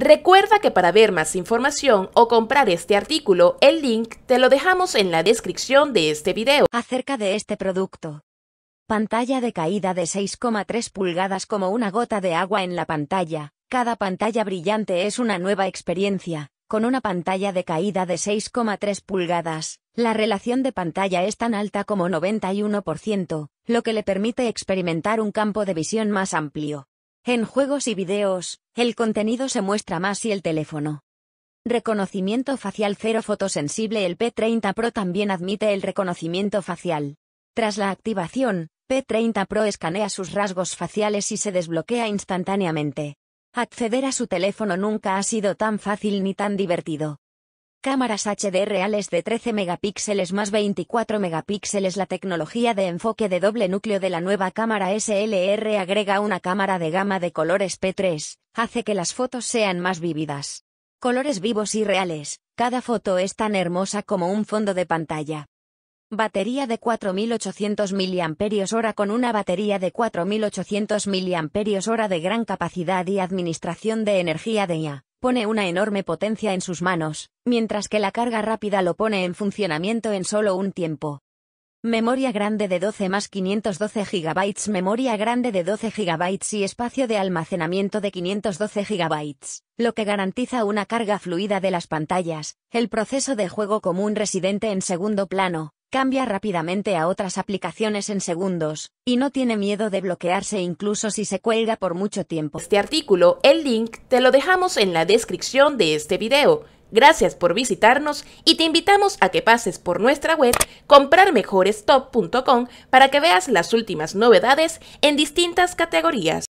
Recuerda que para ver más información o comprar este artículo, el link te lo dejamos en la descripción de este video. Acerca de este producto. Pantalla de caída de 6,3 pulgadas como una gota de agua en la pantalla. Cada pantalla brillante es una nueva experiencia. Con una pantalla de caída de 6,3 pulgadas, la relación de pantalla es tan alta como 91%, lo que le permite experimentar un campo de visión más amplio. En juegos y videos, el contenido se muestra más y el teléfono. Reconocimiento facial cero fotosensible El P30 Pro también admite el reconocimiento facial. Tras la activación, P30 Pro escanea sus rasgos faciales y se desbloquea instantáneamente. Acceder a su teléfono nunca ha sido tan fácil ni tan divertido. Cámaras HD reales de 13 megapíxeles más 24 megapíxeles La tecnología de enfoque de doble núcleo de la nueva cámara SLR agrega una cámara de gama de colores P3, hace que las fotos sean más vívidas. Colores vivos y reales, cada foto es tan hermosa como un fondo de pantalla. Batería de 4800 mAh con una batería de 4800 mAh de gran capacidad y administración de energía de IA pone una enorme potencia en sus manos, mientras que la carga rápida lo pone en funcionamiento en solo un tiempo. Memoria grande de 12 más 512 GB, memoria grande de 12 GB y espacio de almacenamiento de 512 GB, lo que garantiza una carga fluida de las pantallas, el proceso de juego común residente en segundo plano, Cambia rápidamente a otras aplicaciones en segundos, y no tiene miedo de bloquearse incluso si se cuelga por mucho tiempo. Este artículo, el link, te lo dejamos en la descripción de este video. Gracias por visitarnos y te invitamos a que pases por nuestra web comprarmejorestop.com para que veas las últimas novedades en distintas categorías.